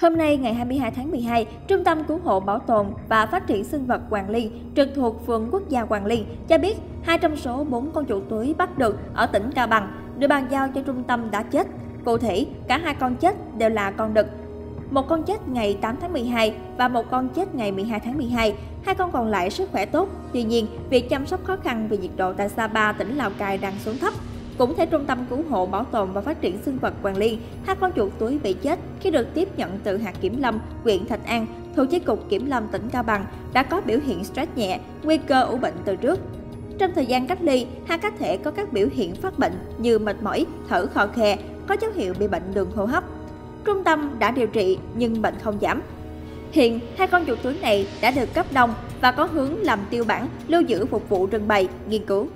Hôm nay ngày 22 tháng 12, Trung tâm Cứu hộ Bảo tồn và Phát triển sinh vật Hoàng Liên trực thuộc Vườn Quốc gia Hoàng Liên cho biết hai trong số 4 con chuột túi bắt được ở tỉnh Cao Bằng được bàn giao cho trung tâm đã chết. Cụ thể, cả hai con chết đều là con đực. Một con chết ngày 8 tháng 12 và một con chết ngày 12 tháng 12. Hai con còn lại sức khỏe tốt. Tuy nhiên, việc chăm sóc khó khăn vì nhiệt độ tại Sapa, tỉnh Lào Cai đang xuống thấp. Cũng theo Trung tâm Cứu hộ Bảo tồn và Phát triển sinh vật Hoàng Liên, hai con chuột túi bị chết khi được tiếp nhận từ hạt kiểm lâm, huyện Thạch An, thuộc chi cục kiểm lâm tỉnh Cao Bằng đã có biểu hiện stress nhẹ, nguy cơ ủ bệnh từ trước. Trong thời gian cách ly, hai cá thể có các biểu hiện phát bệnh như mệt mỏi, thở khò khè, có dấu hiệu bị bệnh đường hô hấp. Trung tâm đã điều trị nhưng bệnh không giảm. Hiện, hai con chuột túi này đã được cấp đông và có hướng làm tiêu bản, lưu giữ phục vụ trưng bày, nghiên cứu.